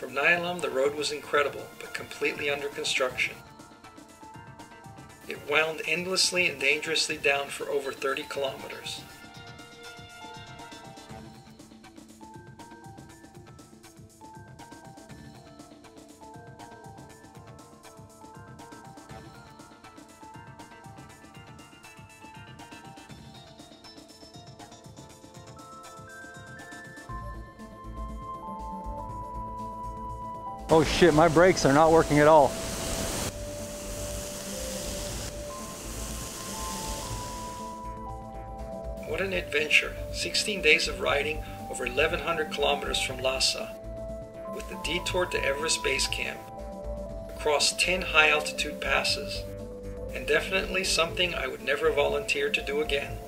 From Nyalam, the road was incredible, but completely under construction. It wound endlessly and dangerously down for over 30 kilometers. Oh shit, my brakes are not working at all. What an adventure. 16 days of riding over 1100 kilometers from Lhasa, with the detour to Everest Base Camp, across 10 high altitude passes, and definitely something I would never volunteer to do again.